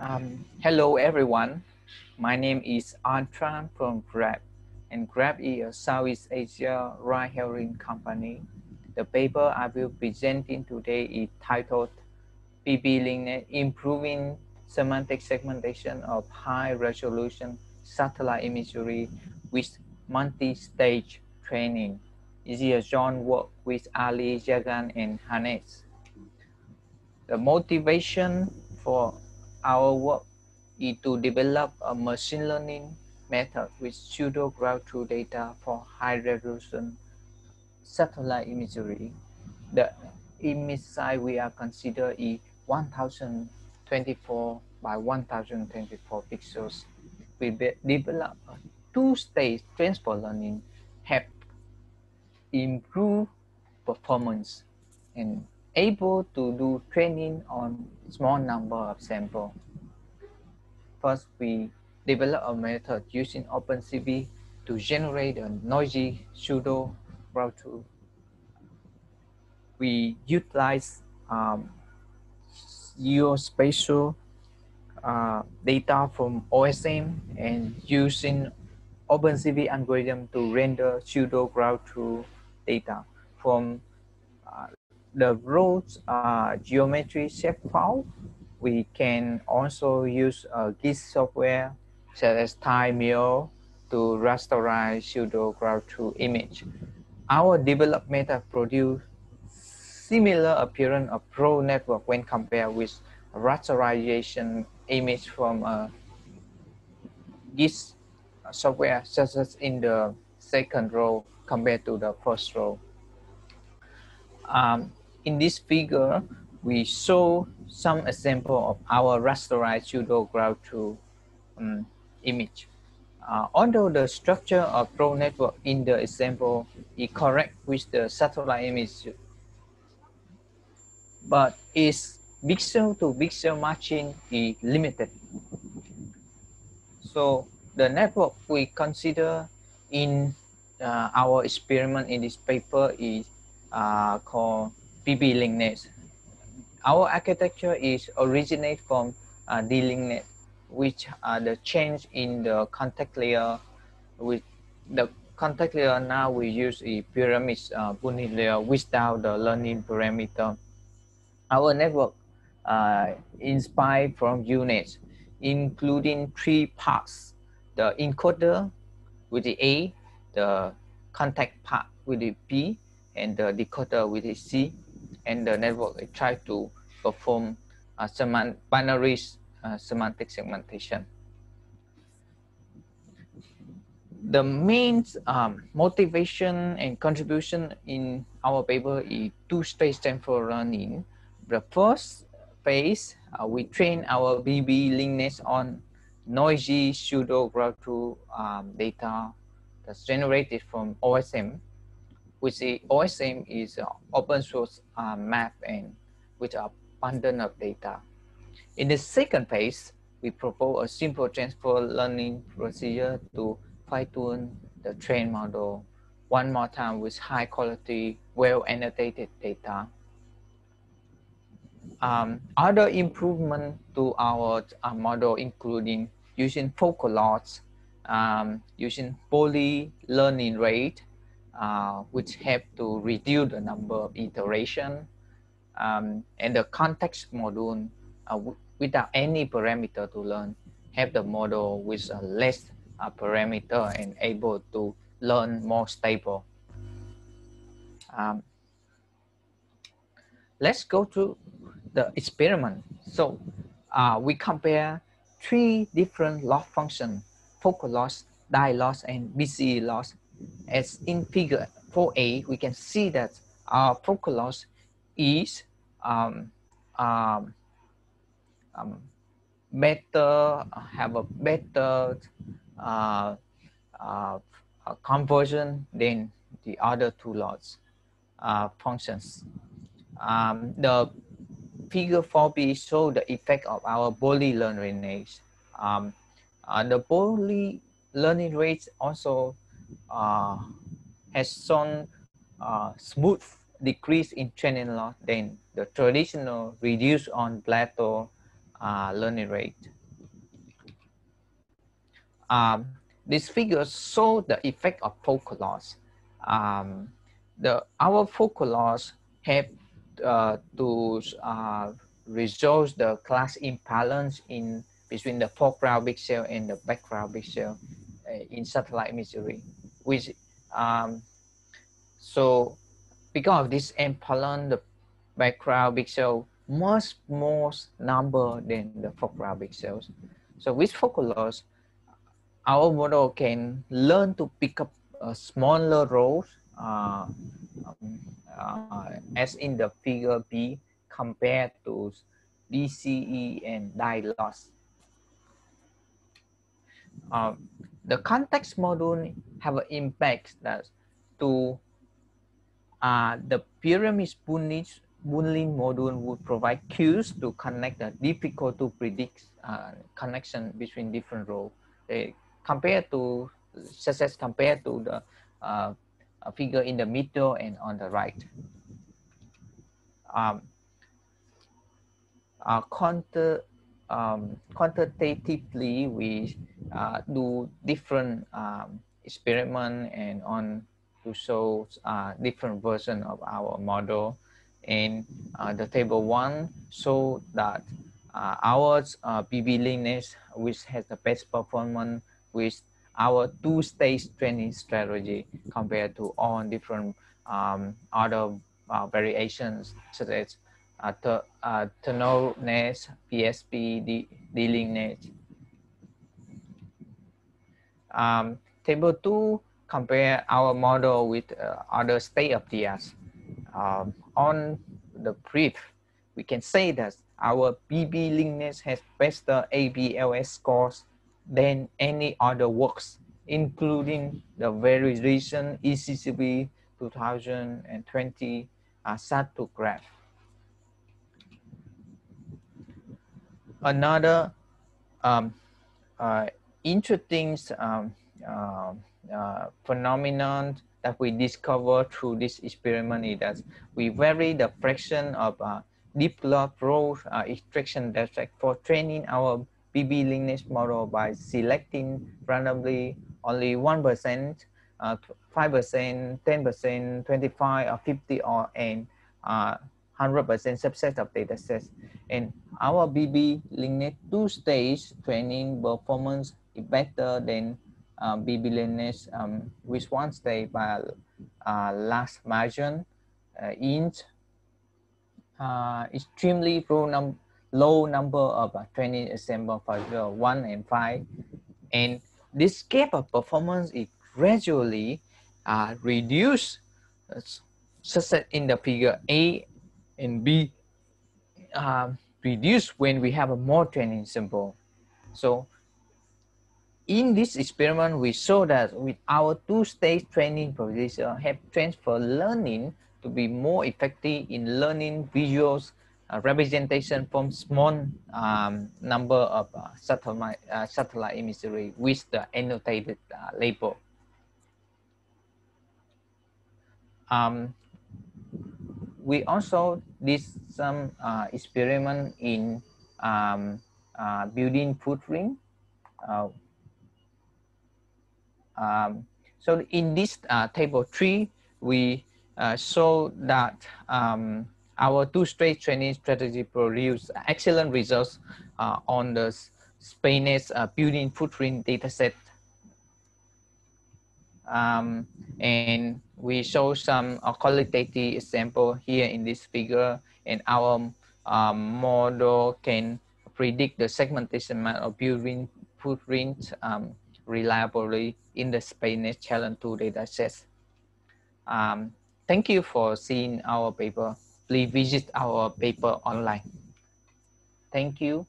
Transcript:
Um, hello everyone. My name is An Tran from Grab and Grab is a Southeast Asia ride-hailing company. The paper I will be presenting today is titled PP LinkNet Improving Semantic Segmentation of High Resolution Satellite Imagery with Multi-Stage Training. This is a joint work with Ali Jagan and Hannes. The motivation for our work is to develop a machine learning method with pseudo ground truth data for high resolution satellite imagery. The image size we are consider is 1024 by 1024 pixels. We develop a two-stage transfer learning have improved performance and able to do training on small number of sample. First, we develop a method using OpenCV to generate a noisy pseudo router. We utilize um, geospatial uh, data from OSM and using OpenCV algorithm to render pseudo ground truth data from uh, the roads uh, geometry shapefile. We can also use uh, GIS software such as TimeMirror to rasterize pseudo ground truth image. Our developed method produce similar appearance of pro network when compared with rasterization image from a GIS software such as in the second row compared to the first row. Um, in this figure, we show some example of our rasterized pseudo ground truth um, image. Uh, although the structure of pro network in the example is correct with the satellite image, but its pixel to pixel matching is limited. So the network we consider in uh, our experiment in this paper is uh, called PP LinkNet. Our architecture is originate from uh, D-LinkNet, which are the change in the context layer. With the context layer now we use a pyramid uh, pooling layer without the learning parameter. Our network uh, inspired from UNet, including three parts: the encoder with the A, the context part with the B, and the decoder with the C, and the network it try to perform uh, semant binary uh, semantic segmentation. The main um, motivation and contribution in our paper is two-stage temporal learning. The first phase, uh, we train our PP LinkNet on noisy pseudo ground truth um, data that's generated from OSM, which the OSM is open source uh, map and with abundant of data. In the second phase, we propose a simple transfer learning procedure to fine-tune the train model one more time with high quality, well annotated data. Um, other improvement to our uh, model including using focal loss, um, using poly learning rate, uh, which help to reduce the number of iteration, um, and the context module uh, without any parameter to learn, have the model with a less uh, parameter and able to learn more stable. Um, let's go to the experiment. So uh, we compare three different loss functions, focal loss, dice loss, and BCE loss. As in figure 4a, we can see that our focal is um, um, um, better, have a better uh, uh, conversion than the other two loss uh, functions. Um, the figure 4b show the effect of our poly learning rates. Um, uh, the poly learning rates also uh, has shown uh, smooth decrease in training loss than the traditional reduce on plateau uh, learning rate. Um, these figures show the effect of focal loss. Um, the, our focal loss help uh, to uh, resolve the class imbalance in between the foreground pixel and the background pixel uh, in satellite imagery, which um, so because of this imbalance, the background pixel much more number than the foreground pixels. So with focal loss, our model can learn to pick up a smaller rows uh, um, uh, as in the figure B compared to BCE and dice loss. Um, the context module have an impact that to uh, the pyramid pooling module would provide cues to connect the difficult to predict uh, connection between different roles. They compared to such as compared to the uh, figure in the middle and on the right. Um, uh, um, quantitatively, we uh, do different um, experiment and on to show uh, different version of our model. And uh, the table one show that uh, our uh, PP LinkNet, which has the best performance with our two-stage training strategy compared to all different um, other uh, variations such as uh, to, uh, Nest, PSP, D-LinkNet. Um, table two compare our model with uh, other state of the art. Um, on the brief, we can say that our PP LinkNets has better APLS scores than any other works, including the very recent ECCV 2020 uh, Sat2Graph. Another um, uh, interesting um, uh, uh, phenomenon that we discover through this experiment is that we vary the fraction of uh, DeepGlobe row uh, extraction defect for training our PP LinkNet model by selecting randomly only 1%, 5%, 10%, 25 or 50 or and 100% subset of data sets. And our PP LinkNet two-stage training performance better than uh, PP LinkNet um, with one stage by uh, last margin uh, in uh, extremely low, num low number of uh, training example for the one and five. And this gap of performance is gradually uh, reduced such that in the figure A and B uh, reduced when we have a more training sample. So in this experiment, we saw that with our two-stage training procedure have transfer learning to be more effective in learning visuals uh, representation from small um, number of uh, satellite, uh, satellite imagery with the annotated uh, label. Um, we also did some uh, experiment in um, uh, building footprint. Um, so in this table three, we show that um, our two-stage training strategy produced excellent results uh, on the SpaceNet uh, building footprint dataset. Um, and we show some uh, qualitative example here in this figure and our um, model can predict the segmentation of building footprint um, reliably in the SpaceNet Challenge 2 dataset. Um, thank you for seeing our paper please visit our paper online. Thank you.